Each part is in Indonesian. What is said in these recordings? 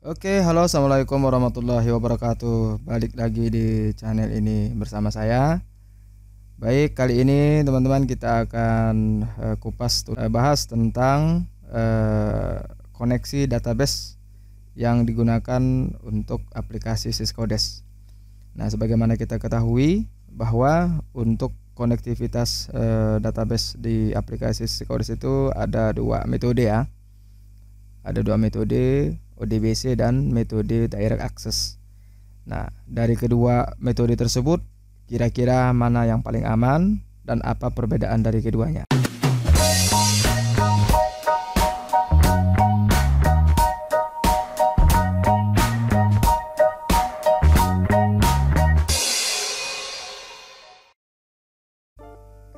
Oke, halo assalamualaikum warahmatullahi wabarakatuh. Balik lagi di channel ini bersama saya. Baik, kali ini teman-teman kita akan uh, kupas uh, bahas tentang uh, koneksi database yang digunakan untuk aplikasi Syscodes. Nah, sebagaimana kita ketahui bahwa untuk konektivitas uh, database di aplikasi Syscodes itu ada dua metode ya. Ada dua metode ODBC dan metode direct access. Nah, dari kedua metode tersebut, kira-kira mana yang paling aman dan apa perbedaan dari keduanya?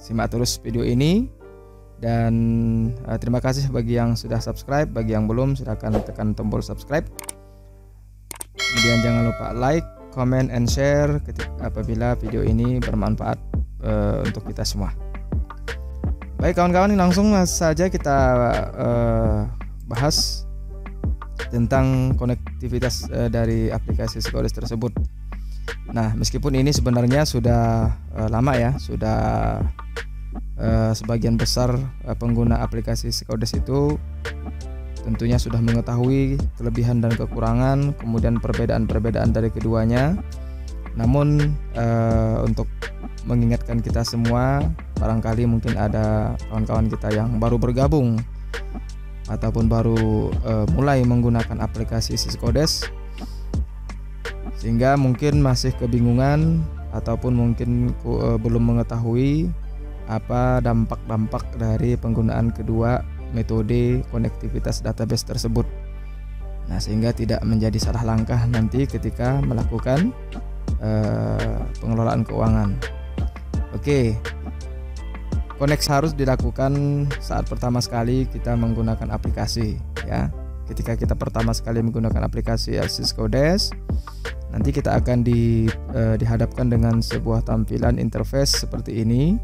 Simak terus video ini dan uh, terima kasih bagi yang sudah subscribe bagi yang belum silahkan tekan tombol subscribe. Kemudian jangan lupa like comment and share ketika, apabila video ini bermanfaat uh, untuk kita semua. Baik kawan-kawan langsung saja kita uh, bahas tentang konektivitas uh, dari aplikasi Skodes tersebut. Nah meskipun ini sebenarnya sudah uh, lama ya sudah uh, sebagian besar uh, pengguna aplikasi Skodes itu tentunya sudah mengetahui kelebihan dan kekurangan, kemudian perbedaan-perbedaan dari keduanya. Namun uh, untuk mengingatkan kita semua, barangkali mungkin ada kawan-kawan kita yang baru bergabung ataupun baru uh, mulai menggunakan aplikasi Siskodes sehingga mungkin masih kebingungan ataupun mungkin uh, belum mengetahui apa dampak-dampak dari penggunaan kedua metode konektivitas database tersebut. Nah, sehingga tidak menjadi salah langkah nanti ketika melakukan uh, pengelolaan keuangan. Oke. Koneksi harus dilakukan saat pertama sekali kita menggunakan aplikasi ya. Ketika kita pertama sekali menggunakan aplikasi Cisco Desk, nanti kita akan di, uh, dihadapkan dengan sebuah tampilan interface seperti ini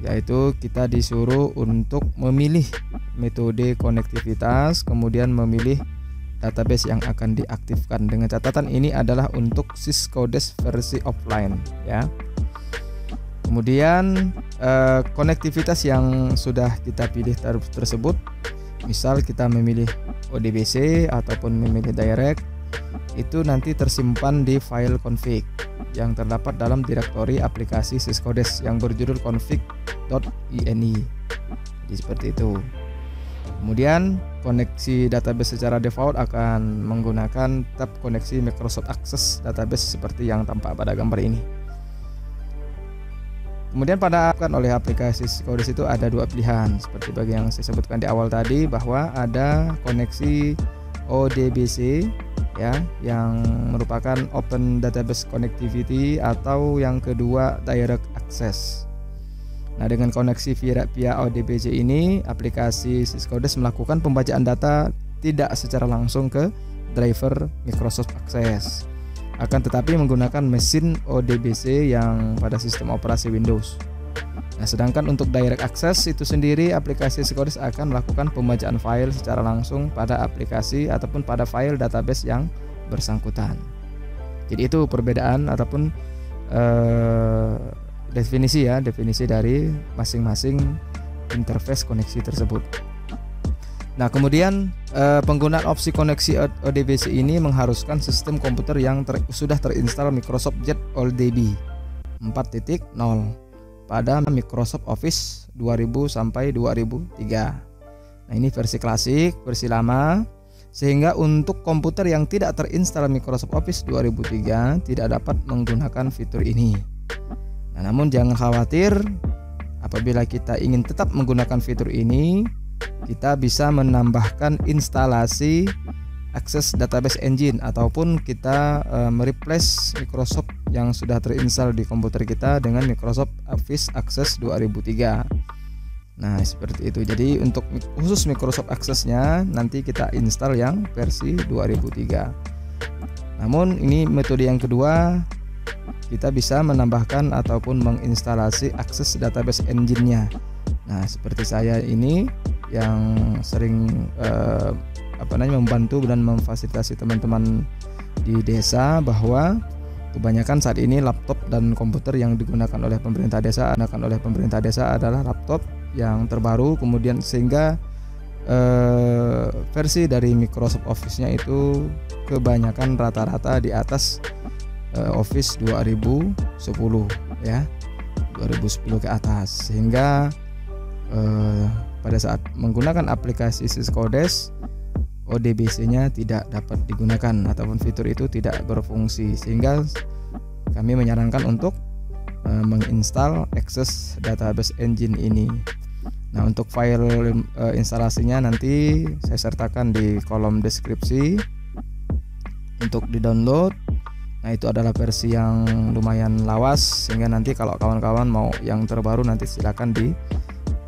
yaitu kita disuruh untuk memilih metode konektivitas kemudian memilih database yang akan diaktifkan. Dengan catatan ini adalah untuk Syscodes versi offline ya. Kemudian eh, konektivitas yang sudah kita pilih ter tersebut misal kita memilih ODBC ataupun memilih direct itu nanti tersimpan di file config yang terdapat dalam direktori aplikasi Syscodes yang berjudul config.ini. Jadi seperti itu. Kemudian koneksi database secara default akan menggunakan tab koneksi Microsoft Access database seperti yang tampak pada gambar ini. Kemudian pada kan oleh aplikasi Syscodes itu ada dua pilihan seperti bagi yang saya sebutkan di awal tadi bahwa ada koneksi ODBC ya yang merupakan Open Database Connectivity atau yang kedua Direct Access. Nah, dengan koneksi via, via ODBC ini, aplikasi Syscodes melakukan pembacaan data tidak secara langsung ke driver Microsoft Access. Akan tetapi menggunakan mesin ODBC yang pada sistem operasi Windows. Nah, sedangkan untuk direct access itu sendiri aplikasi Syscodes akan melakukan pembacaan file secara langsung pada aplikasi ataupun pada file database yang bersangkutan. Jadi itu perbedaan ataupun uh, definisi ya, definisi dari masing-masing interface koneksi tersebut. Nah, kemudian uh, penggunaan opsi koneksi ODBC ini mengharuskan sistem komputer yang ter sudah terinstall Microsoft Jet OLDB 4.0 pada Microsoft Office 2000 sampai 2003. Nah, ini versi klasik, versi lama. Sehingga untuk komputer yang tidak terinstall Microsoft Office 2003 tidak dapat menggunakan fitur ini. Nah, namun jangan khawatir apabila kita ingin tetap menggunakan fitur ini, kita bisa menambahkan instalasi Access Database Engine ataupun kita uh, mereplace Microsoft yang sudah terinstall di komputer kita dengan Microsoft Office Access 2003. Nah, seperti itu. Jadi untuk khusus Microsoft Access-nya nanti kita install yang versi 2003. Namun ini metode yang kedua kita bisa menambahkan ataupun menginstalasi Access Database Engine-nya. Nah, seperti saya ini yang sering uh, apa namanya membantu dan memfasilitasi teman-teman di desa bahwa kebanyakan saat ini laptop dan komputer yang digunakan oleh pemerintah desa digunakan oleh pemerintah desa adalah laptop yang terbaru. Kemudian sehingga eh, versi dari Microsoft Office-nya itu kebanyakan rata-rata di atas eh, Office 2010 ya. 2010 ke atas. Sehingga eh, pada saat menggunakan aplikasi Syskodes ODBC-nya tidak dapat digunakan ataupun fitur itu tidak berfungsi sehingga kami menyarankan untuk uh, menginstal Access Database Engine ini. Nah, untuk file uh, instalasinya nanti saya sertakan di kolom deskripsi untuk di-download. Nah, itu adalah versi yang lumayan lawas sehingga nanti kalau kawan-kawan mau yang terbaru nanti silakan di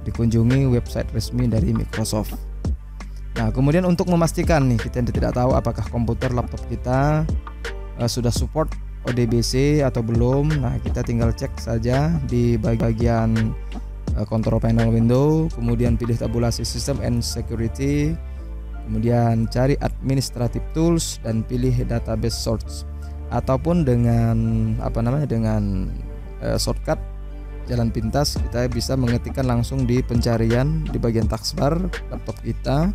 dikunjungi website resmi dari Microsoft. Nah, kemudian untuk memastikan nih kita tidak tahu apakah komputer laptop kita uh, sudah support ODBC atau belum. Nah, kita tinggal cek saja di bagian uh, control panel window, kemudian pilih tabulasi system and security, kemudian cari administrative tools dan pilih database source ataupun dengan apa namanya dengan uh, shortcut jalan pintas kita bisa mengetikkan langsung di pencarian di bagian taskbar laptop kita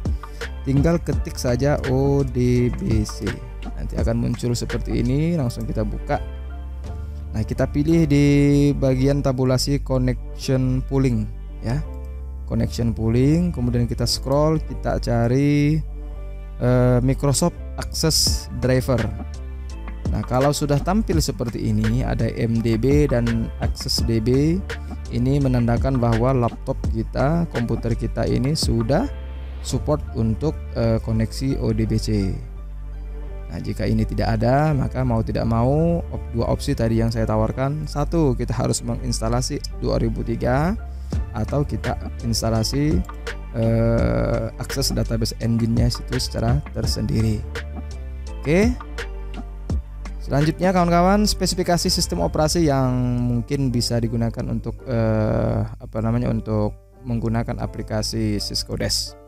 tinggal ketik saja ODBC nanti akan muncul seperti ini. Langsung kita buka. Nah kita pilih di bagian tabulasi connection pooling ya. Connection pooling. Kemudian kita scroll kita cari uh, Microsoft Access Driver. Nah, kalau sudah tampil seperti ini, ada MDB dan Access DB, ini menandakan bahwa laptop kita, komputer kita ini sudah support untuk uh, koneksi ODBC. Nah, jika ini tidak ada, maka mau tidak mau op dua opsi tadi yang saya tawarkan, satu kita harus menginstalasi 2003 atau kita instalasi uh, akses database engine-nya itu secara tersendiri. Oke. Selanjutnya kawan-kawan spesifikasi sistem operasi yang mungkin bisa digunakan untuk uh, apa namanya untuk menggunakan aplikasi Cisco Desk.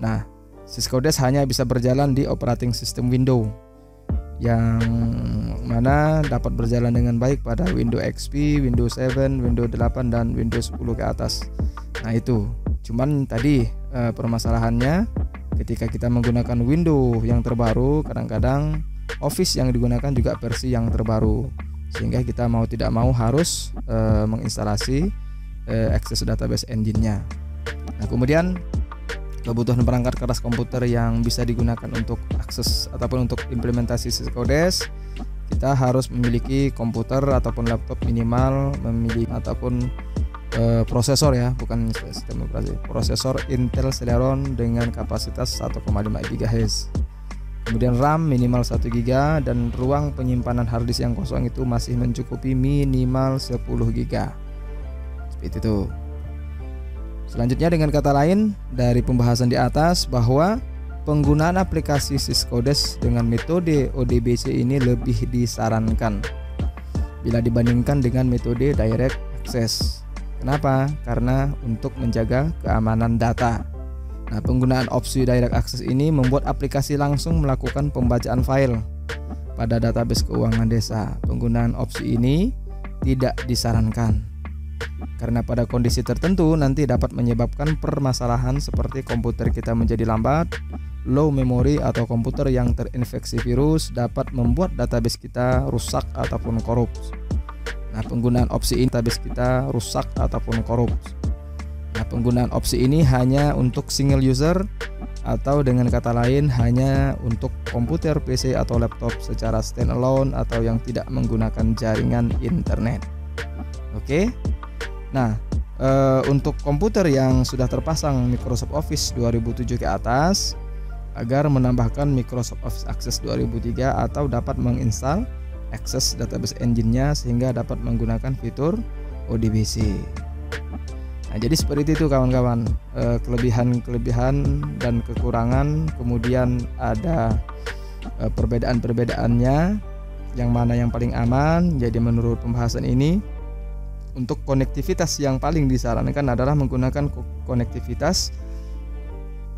Nah, Cisco Desk hanya bisa berjalan di operating system Windows yang mana dapat berjalan dengan baik pada Windows XP, Windows 7, Windows 8 dan Windows 10 ke atas. Nah, itu. Cuman tadi uh, permasalahannya ketika kita menggunakan Windows yang terbaru kadang-kadang Office yang digunakan juga versi yang terbaru sehingga kita mau tidak mau harus e, menginstalasi e, Access Database Engine-nya. Nah, kemudian kebutuhan perangkat keras komputer yang bisa digunakan untuk akses ataupun untuk implementasi Cisco kita harus memiliki komputer ataupun laptop minimal memiliki ataupun e, prosesor ya bukan sistem operasi prosesor Intel Celeron dengan kapasitas 1,5 GHz kemudian RAM minimal 1 GB dan ruang penyimpanan harddisk yang kosong itu masih mencukupi minimal 10 GB seperti itu selanjutnya dengan kata lain dari pembahasan di atas bahwa penggunaan aplikasi Syskodes dengan metode ODBC ini lebih disarankan bila dibandingkan dengan metode direct access kenapa? karena untuk menjaga keamanan data Nah, penggunaan opsi direct access ini membuat aplikasi langsung melakukan pembacaan file pada database keuangan desa. Penggunaan opsi ini tidak disarankan karena pada kondisi tertentu nanti dapat menyebabkan permasalahan seperti komputer kita menjadi lambat, low memory atau komputer yang terinfeksi virus dapat membuat database kita rusak ataupun korup. Nah, penggunaan opsi ini database kita rusak ataupun korup. Nah, penggunaan opsi ini hanya untuk single user atau dengan kata lain hanya untuk komputer PC atau laptop secara standalone atau yang tidak menggunakan jaringan internet. Oke. Nah, e, untuk komputer yang sudah terpasang Microsoft Office 2007 ke atas agar menambahkan Microsoft Office Access 2003 atau dapat menginstal Access Database Engine-nya sehingga dapat menggunakan fitur ODBC. Nah, jadi seperti itu kawan-kawan eh, kelebihan-kelebihan dan kekurangan, kemudian ada eh, perbedaan-perbedaannya, yang mana yang paling aman. Jadi menurut pembahasan ini, untuk konektivitas yang paling disarankan adalah menggunakan konektivitas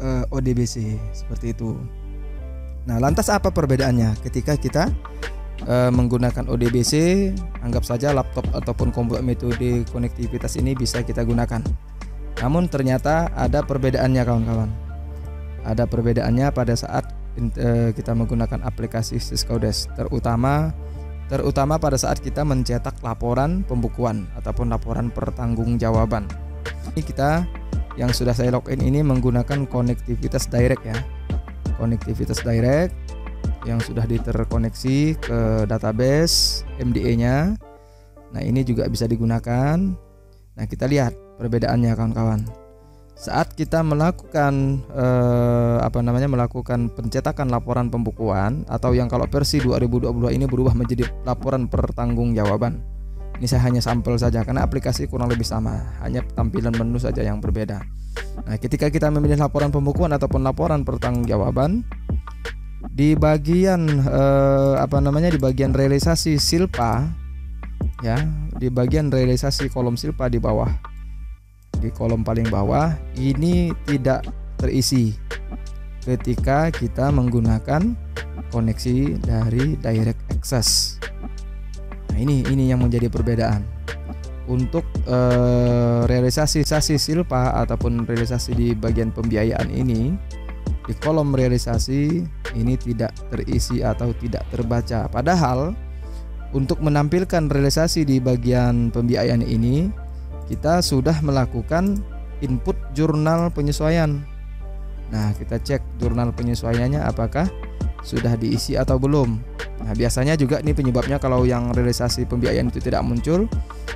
uh, eh, ODBC seperti itu. Nah, lantas apa perbedaannya ketika kita uh, menggunakan ODBC? Anggap saja laptop ataupun komputer metode konektivitas ini bisa kita gunakan. Namun ternyata ada perbedaannya kawan-kawan. Ada perbedaannya pada saat uh, kita menggunakan aplikasi Cisco Desk, terutama terutama pada saat kita mencetak laporan pembukuan ataupun laporan pertanggungjawaban. Ini kita yang sudah saya login ini menggunakan konektivitas direct ya. Konektivitas direct yang sudah diterkoneksi ke database MDE-nya. Nah, ini juga bisa digunakan. Nah, kita lihat perbedaannya kawan-kawan saat kita melakukan eh, apa namanya melakukan pencetakan laporan pembukuan atau yang kalau versi 2022 ini berubah menjadi laporan pertanggungjawaban. Ini saya hanya sampel saja karena aplikasi kurang lebih sama, hanya tampilan menu saja yang berbeda. Nah, ketika kita memilih laporan pembukuan ataupun laporan pertanggungjawaban di bagian eh, apa namanya di bagian realisasi silpa ya, di bagian realisasi kolom silpa di bawah di kolom paling bawah ini tidak terisi ketika kita menggunakan koneksi dari direct access. Nah, ini ini yang menjadi perbedaan. Untuk eh, realisasi sasi silpa ataupun realisasi di bagian pembiayaan ini di kolom realisasi ini tidak terisi atau tidak terbaca. Padahal untuk menampilkan realisasi di bagian pembiayaan ini kita sudah melakukan input jurnal penyesuaian. Nah, kita cek jurnal penyesuaiannya apakah sudah diisi atau belum. Nah, biasanya juga ini penyebabnya kalau yang realisasi pembiayaan itu tidak muncul,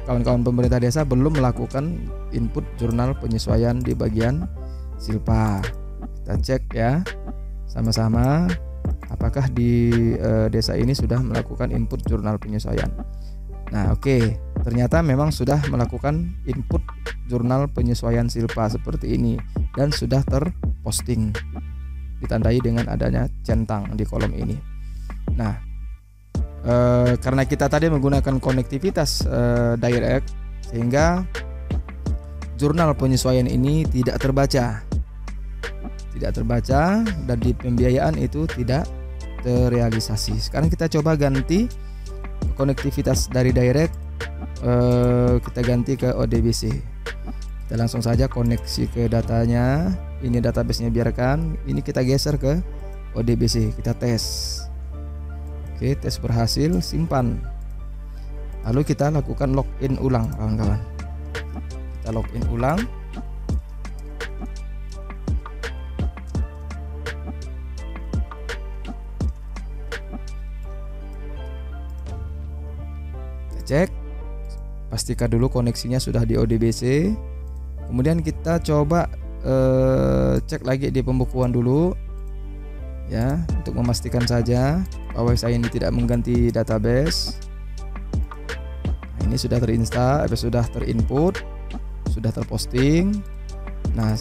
kawan-kawan pemerintah desa belum melakukan input jurnal penyesuaian di bagian silpa. Kita cek ya sama-sama apakah di e, desa ini sudah melakukan input jurnal penyesuaian. Nah, oke. Okay. Ternyata memang sudah melakukan input jurnal penyesuaian silpa seperti ini dan sudah terposting. Ditandai dengan adanya centang di kolom ini. Nah, e, karena kita tadi menggunakan konektivitas e, direct sehingga jurnal penyesuaian ini tidak terbaca. Tidak terbaca dan di pembiayaan itu tidak terrealisasi. Sekarang kita coba ganti konektivitas dari direct uh, kita ganti ke ODBC kita langsung saja koneksi ke datanya. Ini databasenya biarkan. Ini kita geser ke ODBC kita tes. Oke tes berhasil simpan. Lalu kita lakukan login ulang kawan-kawan. Kita login ulang. Cek pastikan dulu koneksinya sudah di ODBC kemudian kita coba eh, cek lagi di pembukuan dulu ya untuk memastikan saja bahwa saya ini tidak mengganti database. Nah, ini sudah terinstall sudah terinput sudah terposting. Nah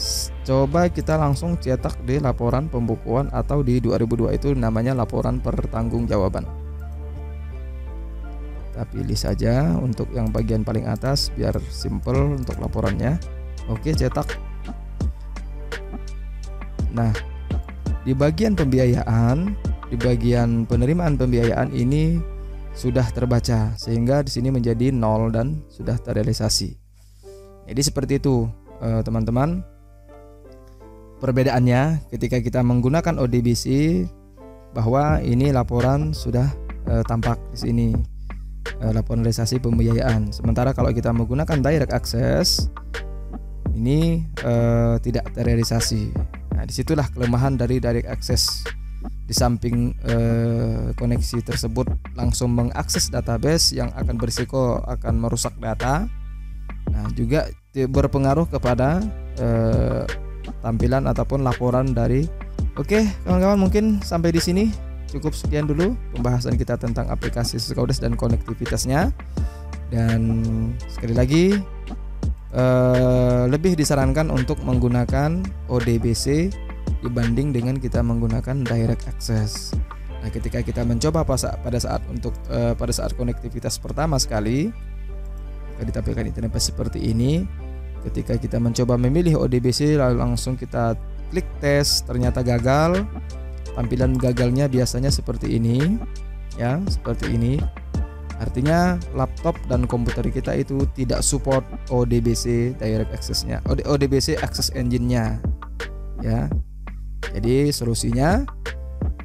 coba kita langsung cetak di laporan pembukuan atau di 2002 itu namanya laporan pertanggungjawaban kita pilih saja untuk yang bagian paling atas biar simple untuk laporannya. Oke cetak. Nah di bagian pembiayaan di bagian penerimaan pembiayaan ini sudah terbaca sehingga di sini menjadi nol dan sudah terrealisasi. Jadi seperti itu eh, teman-teman. Perbedaannya ketika kita menggunakan ODBC bahwa ini laporan sudah eh, tampak di sini uh, laporan realisasi pembiayaan. Sementara kalau kita menggunakan direct access ini uh, tidak terrealisasi. Nah, di situlah kelemahan dari direct access. Di samping uh, koneksi tersebut langsung mengakses database yang akan berisiko akan merusak data. Nah, juga berpengaruh kepada tampilan ataupun laporan dari Oke, kawan-kawan mungkin sampai di sini cukup sekian dulu pembahasan kita tentang aplikasi Skodes dan konektivitasnya. Dan sekali lagi eh, lebih disarankan untuk menggunakan ODBC dibanding dengan kita menggunakan direct access. Nah, ketika kita mencoba pada saat untuk eh, pada saat konektivitas pertama sekali ditampilkan internet seperti ini. Ketika kita mencoba memilih ODBC lalu langsung kita klik tes ternyata gagal tampilan gagalnya biasanya seperti ini ya seperti ini artinya laptop dan komputer kita itu tidak support ODBC direct access-nya ODBC access engine-nya ya jadi solusinya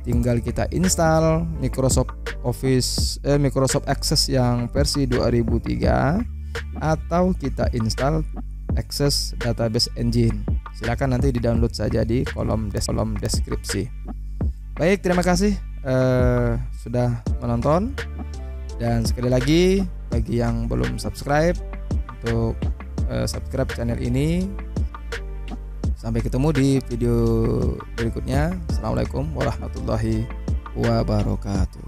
tinggal kita install Microsoft Office eh, Microsoft Access yang versi 2003 atau kita install Access Database Engine. Silakan nanti di-download saja di kolom kolom deskripsi. Baik, terima kasih eh, sudah menonton. Dan sekali lagi bagi yang belum subscribe untuk eh, subscribe channel ini. Sampai ketemu di video berikutnya. Assalamualaikum warahmatullahi wabarakatuh.